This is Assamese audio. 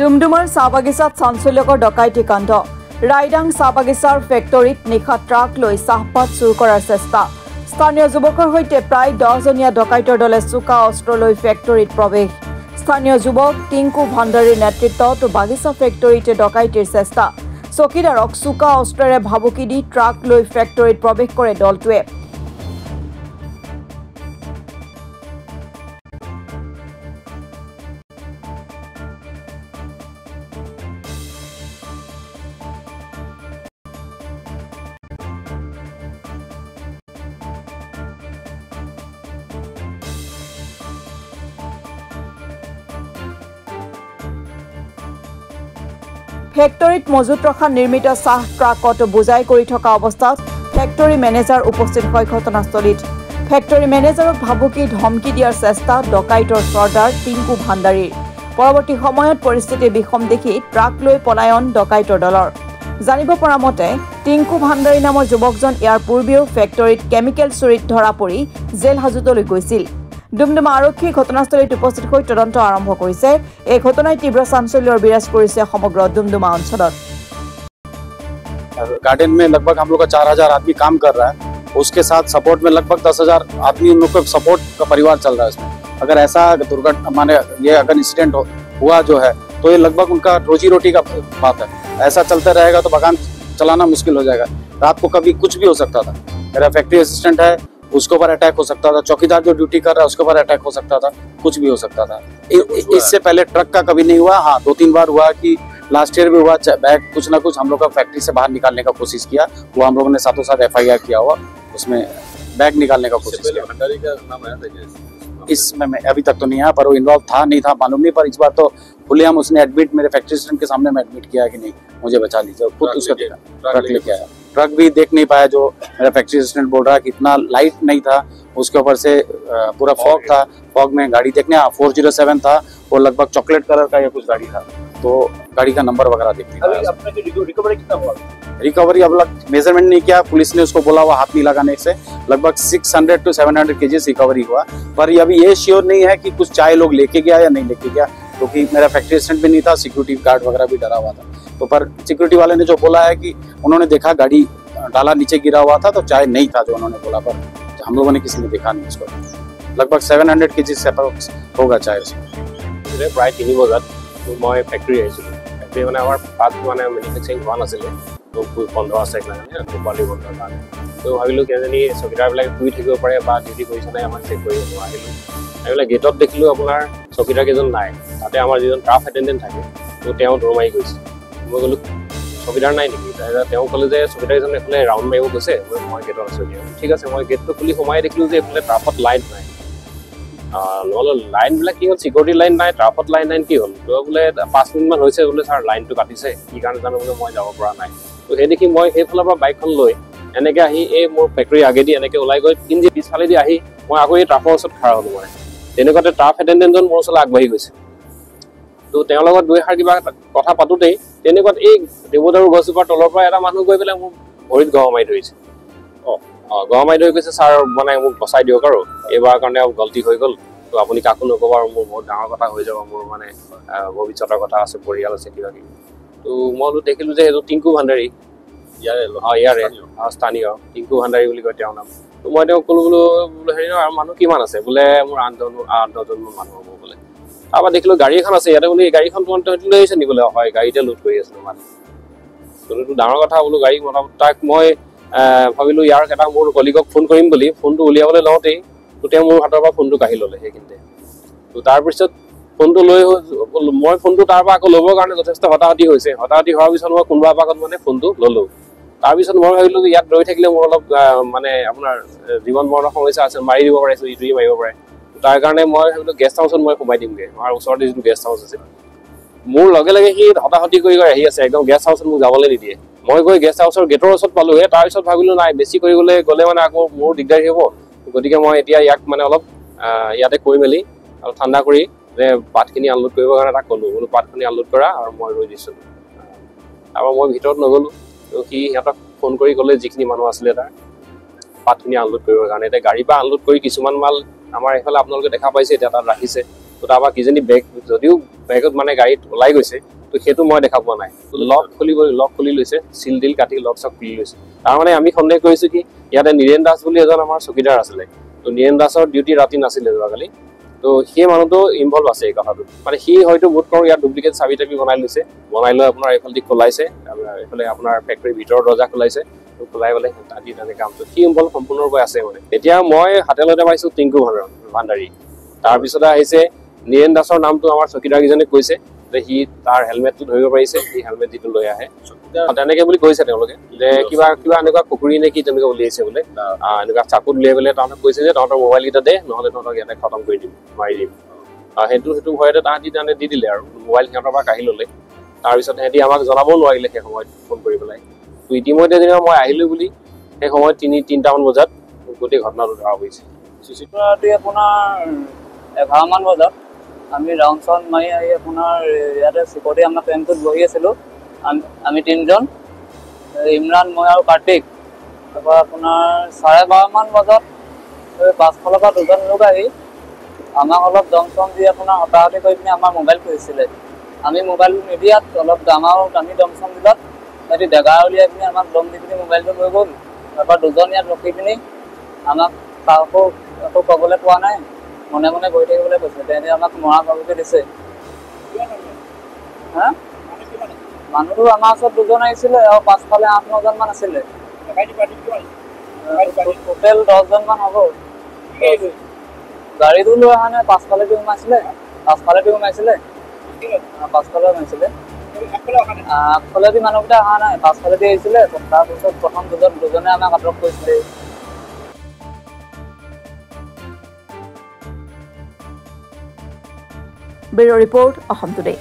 ডুমডুমাৰ চাহ বাগিচাত চাঞ্চল্যকৰ ডকাইতি কাণ্ড ৰাইডাং চাহ বাগিচাৰ ফেক্টৰীত নিশা ট্ৰাক লৈ চাহপাত চুৰ কৰাৰ চেষ্টা। স্থানীয় যুৱকৰ সৈতে প্ৰায় দহজনীয়া ডকাইতৰ দলে চোকা অস্ত্ৰ লৈ ফেক্টৰীত প্ৰৱেশ। স্থানীয় যুৱক টিংকু ভাণ্ডাৰীৰ নেতৃত্বত বাগিচা ফেক্টৰীতে ডকাইতিৰ চেষ্টা। চকীদাৰক চোকা অস্ত্ৰেৰে ভাবুকি দি ট্ৰাক লৈ ফেক্টৰীত প্ৰৱেশ কৰে দলটোৱে। ফেক্টৰীত মজুত ৰখা নিৰ্মিত চাহ ট্ৰাকত বোজাই কৰি থকা অৱস্থাত ফেক্টৰী মেনেজাৰ উপস্থিত হয় ঘটনাস্থলীত। ফেক্টৰী মেনেজাৰক ভাবুকি ধমকি দিয়াৰ চেষ্টা ডকাইতৰ চৰ্দাৰ টিংকু ভাণ্ডাৰীৰ পৰৱৰ্তী সময়ত পৰিস্থিতি বিষম দেখি ট্ৰাক লৈ পলায়ন ডকাইতৰ দলৰ। জানিব পৰা মতে টিংকু ভাণ্ডাৰী নামৰ যুৱকজন ইয়াৰ পূৰ্বেও ফেক্টৰীত কেমিকেল চুৰিত ধৰা পৰি জেল হাজতলৈ গৈছিল। ডুমডুমা আৰক্ষীয়ে ঘটনাস্থলীত উপস্থিত হৈ তদন্ত আৰম্ভ কৰিছে এই ঘটনাই তীব্ৰ চাঞ্চল্যৰ বিৰাজ কৰিছে সমগ্ৰ ডুমডুমা অঞ্চলত गार्डन में लगभग हम लोग का चार हजार आदमी काम कर रहा है उसके साथ सपोर्ट में लगभग दस हजार आदमी उन लोग का सपोर्ट का परिवार चल रहा है इसमें अगर ऐसा दुर्घटना माने ये अगर इंसिडेंट हुआ जो है तो ये लगभग उनका रोजी रोटी का बात है ऐसा चलते रहेगा तो बगान चलाना मुश्किल हो जाएगा रात को कभी कुछ भी हो सकता था मेरा फैक्ट्री असिस्टेंट है उसके ऊपर अटैक हो सकता था। चौकीदार जो ड्यूटी कर रहा है उसके ऊपर अटैक हो सकता था। कुछ भी हो सकता था। इससे पहले ट्रक का कभी नहीं हुआ। हाँ दो तीन बार हुआ कि लास्ट ईयर भी हुआ। बैग कुछ ना कुछ हम लोग का फैक्ट्री से बाहर निकालने का कोशिश किया। वो हम लोगों ने साथों साथ एफआईआर किया हुआ। उसमें बैग निकालने का कोशिश किया? इसमें मैं अभी तक तो नहीं आया पर वो इन्वॉल्व था नहीं था मालूम नहीं पर इस बार तो खुलेआम उसने एडमिट मेरे फैक्ट्री असिस्टेंट के सामने में एडमिट किया कि नहीं मुझे बचा लीजिए खुद उसका ट्रक लेके आया। ट्रक भी देख नहीं पाया जो मेरा फैक्ट्री असिस्टेंट बोल रहा है कि इतना लाइट नहीं था उसके ऊपर से पूरा फॉग था फॉग में गाड़ी देखने फोर ज़ीरो सेवन था वो लगभग चॉकलेट कलर का या कुछ गाड़ी था। तो गाड़ी का नंबर वगैरह देखते रिकवरी अब लग मेज़रमेंट नहीं किया पुलिस ने उसको बोला हुआ हाथ नहीं लगाने से। लगभग 600 टू सेवन हंड्रेड के रिकवरी हुआ। पर अभी ये श्योर नहीं है कि कुछ चाय लोग लेके गया या नहीं लेके गया क्योंकि तो मेरा फैक्ट्री स्टैंड भी नहीं था सिक्योरिटी गार्ड वगैरह भी डरा हुआ था। तो पर सिक्योरिटी वाले ने जो बोला है कि उन्होंने देखा गाड़ी डाला नीचे गिरा हुआ था तो चाय नहीं था जो उन्होंने बोला पर हम लोगों ने किसी ने देखा नहीं उसको। लगभग सेवन हंड्रेड के जी से होगा चाय उसमें प्राय মই ফেক্টৰী আহিছিলোঁ। ফেক্টৰী মানে আমাৰ তাত মানে মেনুফেকচাৰিং হোৱা নাছিলে। বন্ধ আছে কাৰণে পোৱালি বন্ধৰ কাৰণে তো ভাবিলোঁ কেইজনী চকীদাৰবিলাকে শুই থাকিব পাৰে বা ডিউটি কৰিছে নাই আমাক চেক কৰি মই আহিলোঁ। আহি পেলাই গেটত দেখিলোঁ আপোনাৰ চকীদাৰ কেইজন নাই। তাতে আমাৰ যিজন ট্ৰাফ এটেণ্ডেণ্ট থাকে তো তেওঁ দৌৰ মাৰি গৈছে। মই ক'লোঁ চকীদাৰ নাই নেকি? তেওঁ ক'লে যে চকীদাৰজন এইফালে ৰাউণ্ড মাৰিব গৈছে। মই গেটত আছোঁ ঠিক আছে মই গেটটো খুলি সোমাই দেখিলোঁ যে এইফালে ট্ৰাফত লাইট নাই। নহ'লে লাইনবিলাক কি হ'ল? চিকিউৰিটি লাইন নাই ট্ৰাফত লাইন নাই কি হ'ল? বোলে পাঁচ মিনিটমান হৈছে বোলে ছাৰ লাইনটো কাটিছে। কি কাৰণে জানো বোলে মই যাব পৰা নাই। তো সেই দেখি মই সেইফালৰ পৰা বাইকখন লৈ এনেকৈ আহি এই মোৰ ফেক্টৰী আগেদি এনেকৈ ওলাই গৈ তিনিজি পিছফালেদি আহি মই আকৌ এই ট্ৰাফৰ ওচৰত খাৰা হ'লোঁ মই তেনেকুৱাতে ট্ৰাফ এটেণ্ডেণ্টজন মোৰ ওচৰলৈ আগবাঢ়ি গৈছে। তো তেওঁৰ লগত দুই এষাৰ কিবা কথা পাতোঁতেই তেনেকুৱাত এই দেৱদাৰু গছজোপাৰ তলৰ পৰা এটা মানুহ গৈ পেলাই মোৰ ভৰিত গহ মাৰি ধৰিছে। অঁ মাৰি ধৰি কৈছে ছাৰ মানে মোক বচাই দিয়ক আৰু। এইবাৰৰ কাৰণে গলটি হৈ গ'ল। তো আপুনি কাকো নক'ব আৰু মোৰ বহুত ডাঙৰ কথা হৈ যাব মোৰ মানে ভৱিষ্যতৰ কথা আছে পৰিয়াল আছে কিবা কিবি তো মই বোলো দেখিলোঁ যে সেইটো টিংকু ভাণ্ডাৰী। ইয়াৰে অঁ ইয়াৰে। অঁ স্থানীয়। টিংকু ভাণ্ডাৰী বুলি কয় তেওঁৰ নাম। তো মই তেওঁক ক'লো বোলো বোলো হেৰি নহয়, আৰু মানুহ কিমান আছে? বোলে মোৰ আঠ দহ আঠ দহজনমান মানুহ হ'ব বোলে। তাৰপৰা দেখিলোঁ গাড়ী এখন আছে ইয়াতে বোলো এই গাড়ীখন তোমাৰ তহঁতি লৈ আহিছে নি বোলে? হয় গাড়ীতে লোড কৰি আছিলোঁ মানুহ বোলো ডাঙৰ কথা বোলো গাড়ী মতামত তাক মই ভাবিলোঁ ইয়াৰ এটা মোৰ কলিগক ফোন কৰিম বুলি। ফোনটো উলিয়াবলৈ লওঁতেই তো তেওঁ মোৰ হাতৰ পৰা ফোনটো কাঢ়ি ল'লে সেইখিনিতে। তো তাৰপিছত ফোনটো লৈ মই ফোনটো তাৰ পৰা আকৌ ল'বৰ কাৰণে যথেষ্ট হতাহতি হৈছে। হতাহতি হোৱাৰ পিছত মই কোনোবা এপাকত মানে ফোনটো ল'লোঁ। তাৰপিছত মই ভাবিলোঁ ইয়াত ৰৈ থাকিলে মোৰ অলপ মানে আপোনাৰ জীৱন মৰণৰ সমস্যা আছে মাৰি দিব পাৰে ইটোৱে মাৰিব পাৰে। তাৰ কাৰণে মই ভাবিলোঁ গেষ্ট হাউচত মই সোমাই দিমগৈ। আমাৰ ওচৰতে যিটো গেষ্ট হাউচ আছে। মোৰ লগে লগে সি হতাহতি কৰি আহি আছে। একদম গেষ্ট হাউচত মোক যাবলৈ নিদিয়ে। মই গৈ গেষ্ট হাউচৰ গেটৰ ওচৰত পালোঁহে। তাৰপিছত ভাবিলোঁ নাই বেছি কৰিবলৈ গ'লে মানে আকৌ মোৰ দিগদাৰী হ'ব। গতিকে মই এতিয়া ইয়াক মানে অলপ ইয়াতে কৰি মেলি অলপ ঠাণ্ডা কৰি যে পাতখিনি আনলোড কৰিবৰ কাৰণে তাক ক'লোঁ। বোলো পাতখিনি আনলোড কৰা আৰু মই ৰৈ দিছোঁ। তাৰপৰা মই ভিতৰত নগ'লোঁ। তো সি সিহঁতক ফোন কৰি ক'লে যিখিনি মানুহ আছিলে তাৰ পাতখিনি আনলোড কৰিবৰ কাৰণে। এতিয়া গাড়ীৰ পৰা আনলোড কৰি কিছুমান মাল আমাৰ এইফালে আপোনালোকে দেখা পাইছে এতিয়া তাত ৰাখিছে। তো তাৰপৰা কিজানি বেগ যদিও বেগত মানে গাড়ীত ওলাই গৈছে সেইটো মই দেখা পোৱা নাই। লক খুলিব লক খুলি লৈছে চিল টিল কাটি লক চক খুলি লৈছে। তাৰমানে আমি সন্দেহ কৰিছো কি ইয়াতে নীৰেণ দাস বুলি এজন আমাৰ চকীদাৰ আছিলে। তো নীৰেণ দাসৰ ডিউটি ৰাতি নাছিলে যোৱাকালি। তো সেই মানুহটো ইনভল্ভ আছে এই কথাটোত মানে সি হয়তো বোধ কৰোঁ ইয়াত ডুপ্লিকেট চাবি টাবি বনাই লৈছে। বনাই লৈ আপোনাৰ এইফালেদি খোলাইছে। এইফালে আপোনাৰ ফেক্টৰীৰ ভিতৰৰ দৰ্জা খোলাইছে। তো খোলাই পেলাই আদি তেনে কামটো সি ইনভল্ভ সম্পূৰ্ণৰূপে আছে মানে। এতিয়া মই হাতে লতে পাইছো টিংকু ভাণ্ডাৰী। তাৰপিছতে আহিছে নীৰেণ দাসৰ নামটো আমাৰ চকীদাৰকেইজনে কৈছে। যে সি তাৰ হেলমেটটো ধৰিব পাৰিছে সি হেলমেট যিটো লৈ আহে। তেনেকে বুলি কৈছে তেওঁলোকে যে কিবা কিবা এনেকুৱা কুকুৰী নে কি তেনেকুৱা উলিয়াইছে বোলে। এনেকুৱা চাকুত উলিয়াই পেলাই তাহাঁতক কৈছে যে তহঁতৰ মোবাইল কেইটা দে নহ'লে তহঁতক ইয়াতে খতম কৰি দিম মাৰি দিম। সেইটো সেইটো ভয়তে তাহাঁতি তাহাঁতে দি দিলে আৰু মোবাইল সিহঁতৰ পৰা কাঢ়ি ল'লে। তাৰপিছত সিহঁতি আমাক জনাবও নোৱাৰিলে সেই সময়ত ফোন কৰি পেলাই। তো ইতিমধ্যে যেনিবা মই আহিলো বুলি সেই সময়ত তিনি তিনিটামান বজাত গোটেই ঘটনাটো ধৰা ৰাতি আপোনাৰ এঘাৰমান বজাত আমি ৰাউণ্ড চাউণ্ড মাৰি আহি আপোনাৰ ইয়াতে চিকটি আমাৰ কেম্পটোত বহি আছিলোঁ। আমি- তিনিজন। ইমৰাণ মই আৰু কাৰ্তিক। তাৰপৰা আপোনাৰ চাৰে বাৰমান বজাত পাছফালৰ পৰা দুজন লোক আহি আমাক অলপ দম চম দি আপোনাৰ হতাহতি কৰি পিনি আমাৰ মোবাইল খুজিছিলে আমি মোবাইল নিদিয়াত অলপ ডাঙৰ আমি দম চম দিলত সিহঁতি ডেগা উলিয়াই পিনি আমাক দম দি পিনি মোবাইলটো লৈ গ'ল। তাৰপৰা দুজন ইয়াত ৰখি পিনি আমাক কাকো একো ক'বলৈ পোৱা নাই। মনে মনে বহি থাকিবলৈ কৈছে। তেহেঁতি আমাক মৰা ভাবুকি দিছে। হা? মানুহটো আমাৰ ওচৰত দুজন আহিছিলে আৰু পাছফালে আঠ নজন মান আছিলে। টোটেল দহজনমান হ'ব। গাড়ীটো লৈ অহা নাই পাছফালেদি সোমাইছিলে। পাছফালেদি সোমাইছিলে। পাছফালে সোমাইছিলে। আগফালেদি মানুহকেইটা অহা নাই পাছফালেদি আহিছিলে। তাৰপিছত প্ৰথম দুজন দুজনে আমাক আটক কৰিছিলে। Bureau' report Assam today